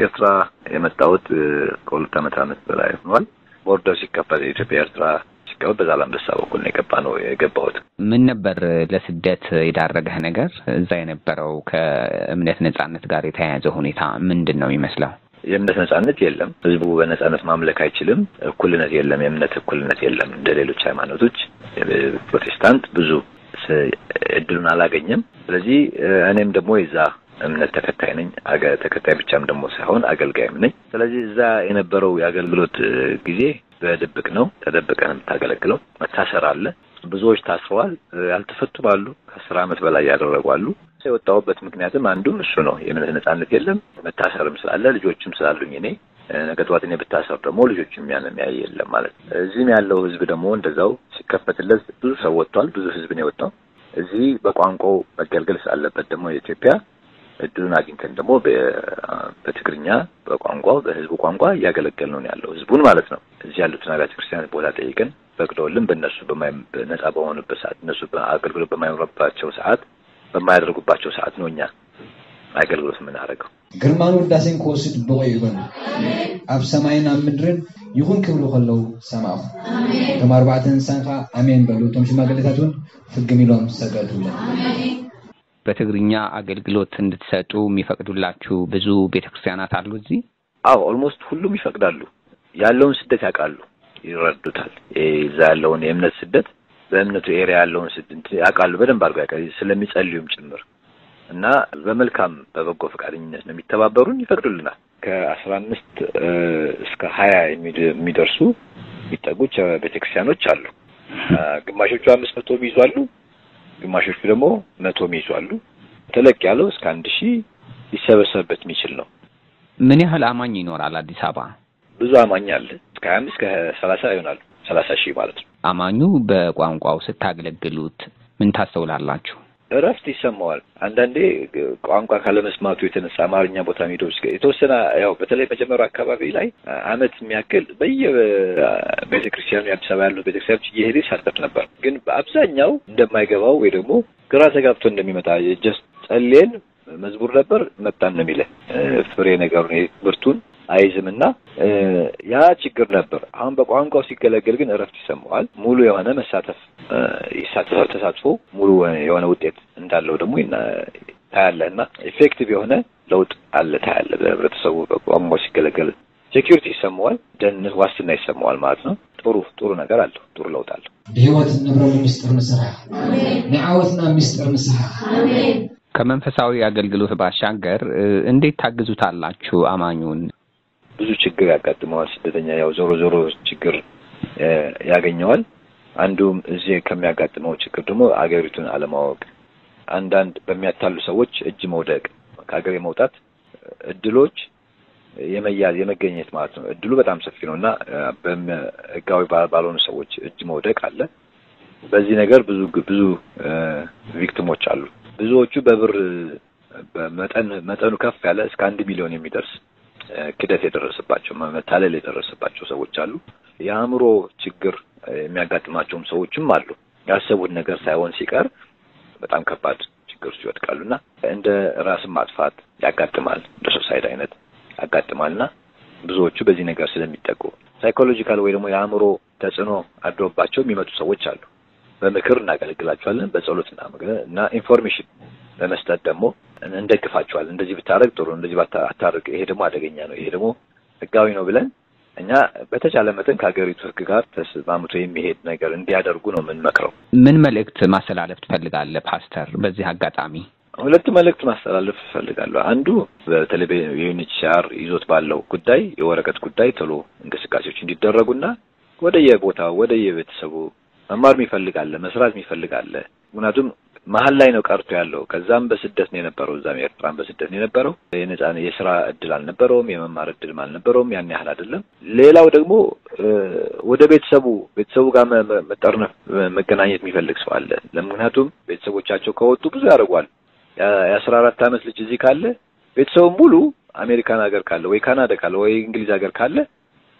ኤርትራ የመጣሁት ከሁለት ዓመት ዓመት በላይ ሆኗል። border ሲከፈት የኢትዮጵያ ኤርትራ ሲከፈት በዛላንበሳ በኩል ነው የገባ ነው የገባሁት። ምን ነበር ለስደት የዳረገህ ነገር? እዛ የነበረው ከእምነት ነጻነት ጋር የተያያዘ ሁኔታ ምንድን ነው የሚመስለው? የእምነት ነጻነት የለም። ህዝቡ በነጻነት ማምለክ አይችልም። እኩልነት የለም። የእምነት እኩልነት የለም። እንደ ሌሎች ሃይማኖቶች ፕሮቴስታንት ብዙ እድሉን አላገኘም። ስለዚህ እኔም ደግሞ የዛ እምነት ተከታይ ነኝ። ተከታይ ብቻም ደግሞ ሳይሆን አገልጋይም ነኝ። ስለዚህ እዛ የነበረው የአገልግሎት ጊዜ በድብቅ ነው። ተደብቀን የምታገለግለው። መታሰር አለ። ብዙዎች ታስረዋል። ያልተፈቱም አሉ። ከአስር ዓመት በላይ ያደረጉ አሉ። የወጣሁበት ምክንያትም አንዱም እሱ ነው። የእምነት ነጻነት የለም። መታሰርም ስላለ ልጆችም ስላሉኝ እኔ ነገ ጠዋት እኔ ብታሰር ደግሞ ልጆችም ያን የሚያይ የለም ማለት ነው። እዚህም ያለው ህዝብ ደግሞ እንደዛው ሲከፈትለት ብዙ ሰው ወጥቷል። ብዙ ህዝብ ነው የወጣው። እዚህ በቋንቋው መገልገል ስላለበት ደግሞ የኢትዮጵያ እድሉን አግኝተን ደግሞ በትግርኛ በቋንቋው በህዝቡ ቋንቋ እያገለገል ነው ያለው ህዝቡን ማለት ነው። እዚህ ያሉትን አብያተ ክርስቲያናት ቦታ ጠይቀን ፈቅደውልን በእነሱ ነጻ በሆኑበት ሰዓት እነሱ አገልግሎት በማይኖርባቸው ሰዓት በማያደርጉባቸው ሰዓት ነው እኛ አገልግሎት የምናደርገው። ግርማን ውዳሴን ክወስድ ብቑ ይበሉ ኣብ ሰማይን ኣብ ምድርን ይኹን ክብሉ ከለዉ ሰማኹ እቶም ኣርባዕተ እንስሳን ከዓ አሜን በሉ። እቶም ሽማግሌታት እውን ፍግም ኢሎም ሰገዱለን በትግርኛ አገልግሎት እንድትሰጡ የሚፈቅዱላችሁ ብዙ ቤተክርስቲያናት አሉ እዚህ? አዎ almost ሁሉም ይፈቅዳሉ። ያለውን ስደት ያውቃሉ፣ ይረዱታል። እዛ ያለውን የእምነት ስደት በእምነቱ area ያለውን ስደት ያውቃሉ፣ በደንብ አድርገው ያውቃሉ፣ ስለሚጸልዩም ጭምር እና በመልካም በበጎ ፈቃደኝነት ነው የሚተባበሩን፣ ይፈቅዱልናል። ከአስራ አምስት እስከ ሀያ የሚደርሱ የሚጠጉ ቤተክርስቲያኖች አሉ። ግማሾቹ አምስት መቶ አሉ፣ ግማሾቹ ደግሞ መቶ የሚይዙ አሉ። ተለቅ ያለው እስከ አንድ ሺህ ሊሰበሰብበት የሚችል ነው። ምን ያህል አማኝ ይኖራል አዲስ አበባ? ብዙ አማኝ አለ። እስከ ሀያ አምስት ከሰላሳ ይሆናሉ። ሰላሳ ሺህ ማለት ነው። አማኙ በቋንቋው ስታገለግሉት ምን ታስተውላላችሁ? እረፍት ይሰማዋል። አንዳንዴ ቋንቋ ካለመስማቱ የተነሳ አማርኛ ቦታ ሄዶ የተወሰነ ያው በተለይ መጀመሪያው አካባቢ ላይ አመት የሚያክል በየቤተ ክርስቲያኑ የአዲስ አበባ ያሉ ቤተክርስቲያኖች እየሄደ ይሳተፍ ነበር። ግን በአብዛኛው እንደማይገባው ወይ ደግሞ ግራ ተጋብቶ እንደሚመጣ just ጸልየን መዝሙር ነበር መጣን ነው የሚለን ፍሬ ነገሩን ትምህርቱን አይዝምና ያ ችግር ነበር። አሁን በቋንቋው ሲገለገል ግን እረፍት ይሰማዋል። ሙሉ የሆነ መሳተፍ ይሳተፋል። ተሳትፎ ሙሉ የሆነ ውጤት እንዳለው ደግሞ ታያለህ እና effective የሆነ ለውጥ አለ ታያለህ። በህብረተሰቡ በቋንቋው ሲገለገል security ይሰማዋል፣ ደህንነት ዋስትና ይሰማዋል ማለት ነው። ጥሩ ጥሩ ነገር አለው። ጥሩ ለውጥ አለው። ብሂወት ንብረሉ ምስጢር ንስሐ ንዓወትና ምስጢር ንስሐ ከመንፈሳዊ አገልግሎት ባሻገር እንዴት ታግዙታላችሁ አማኙን? ብዙ ችግር ያጋጥመዋል። ስደተኛ ያው ዞሮ ዞሮ ችግር ያገኘዋል። አንዱም እዚህ ከሚያጋጥመው ችግር ደግሞ አገሪቱን አለማወቅ፣ አንዳንድ በሚያታሉ ሰዎች እጅ መውደቅ፣ ከሀገር የመውጣት እድሎች የመያዝ የመገኘት ማለት ነው። እድሉ በጣም ሰፊ ነው እና ህጋዊ ባልሆኑ ሰዎች እጅ መውደቅ አለ። በዚህ ነገር ብዙ ብዙ ቪክቲሞች አሉ። ብዙዎቹ በብር መጠን መጠኑ ከፍ ያለ እስከ አንድ ሚሊዮን የሚደርስ ክደት የደረሰባቸው መታለል የደረሰባቸው ሰዎች አሉ። የአእምሮ ችግር የሚያጋጥማቸውም ሰዎችም አሉ። ያሰቡት ነገር ሳይሆን ሲቀር በጣም ከባድ ችግር ውስጥ ይወድቃሉ እና እንደ ራስን ማጥፋት ያጋጥማል። እንደ suicide አይነት ያጋጥማልና ብዙዎቹ በዚህ ነገር ስለሚጠቁ psychological ወይ ደግሞ የአእምሮ ተጽዕኖ አድሮባቸው የሚመጡ ሰዎች አሉ። በምክር እናገለግላቸዋለን፣ በጸሎት እና information በመስጠት ደግሞ እንደግፋቸዋለን። እንደዚህ ብታደርግ ጥሩ፣ እንደዚህ አታደርግ፣ ይሄ ደግሞ አደገኛ ነው፣ ይሄ ደግሞ ህጋዊ ነው ብለን እኛ በተቻለ መጠን ከሀገሪቱ ህግ ጋር ተስማምቶ የሚሄድ ነገር እንዲያደርጉ ነው የምንመክረው። ምን መልእክት ማስተላለፍ ትፈልጋለህ ፓስተር? በዚህ አጋጣሚ ሁለት መልእክት ማስተላለፍ እፈልጋለሁ። አንዱ በተለይ የ UNHCR ይዞት ባለው ጉዳይ የወረቀት ጉዳይ ቶሎ እንቅስቃሴዎች እንዲደረጉና ወደየቦታው ወደየቤተሰቡ መማር የሚፈልጋለ መስራት የሚፈልጋለ ምክንያቱም መሀል ላይ ነው ቀርቶ ያለው። ከዛም በስደት ነው የነበረው፣ እዛም ኤርትራም በስደት ነው የነበረው። የነጻ የስራ እድል አልነበረውም፣ የመማር እድልም አልነበረውም። ያን ያህል አይደለም። ሌላው ደግሞ ወደ ቤተሰቡ ቤተሰቡ ጋር መጠርነፍ መገናኘት የሚፈልግ ሰው አለ። ለምክንያቱም ቤተሰቦቻቸው ከወጡ ብዙ ያደርጓል። የአስራ አራት አመት ልጅ እዚህ ካለ ቤተሰቡ ሙሉ አሜሪካን ሀገር ካለ ወይ ካናዳ ካለ ወይ እንግሊዝ ሀገር ካለ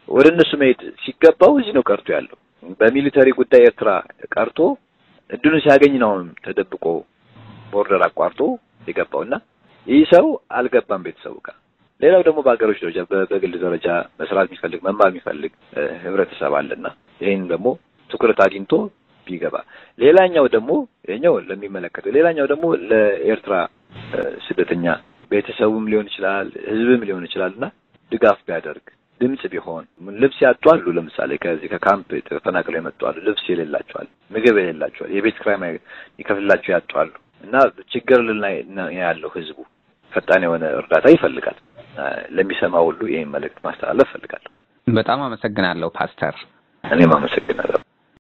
ወደ እነሱ መሄድ ሲገባው እዚህ ነው ቀርቶ ያለው። በ military ጉዳይ ኤርትራ ቀርቶ እድሉን ሲያገኝ ነው ተደብቆ border አቋርጦ የገባው እና ይህ ሰው አልገባም ቤተሰቡ ጋር። ሌላው ደግሞ በሀገሮች ደረጃ በግል ደረጃ መስራት የሚፈልግ መማር የሚፈልግ ህብረተሰብ አለና ይህን ደግሞ ትኩረት አግኝቶ ቢገባ። ሌላኛው ደግሞ ይኸኛው ለሚመለከተው ሌላኛው ደግሞ ለኤርትራ ስደተኛ ቤተሰቡም ሊሆን ይችላል ህዝብም ሊሆን ይችላል እና ድጋፍ ቢያደርግ ድምጽ ቢሆን ልብስ ያጡ አሉ። ለምሳሌ ከዚህ ከካምፕ ተፈናቅለው የመጡ አሉ። ልብስ የሌላቸዋል፣ ምግብ የሌላቸዋል፣ የቤት ኪራይ ይከፍልላቸው ያጡ አሉ እና ችግር ላይ ያለው ህዝቡ ፈጣን የሆነ እርዳታ ይፈልጋል። ለሚሰማ ሁሉ ይህን መልእክት ማስተላለፍ እፈልጋለሁ። በጣም አመሰግናለሁ ፓስተር። እኔም አመሰግናለሁ።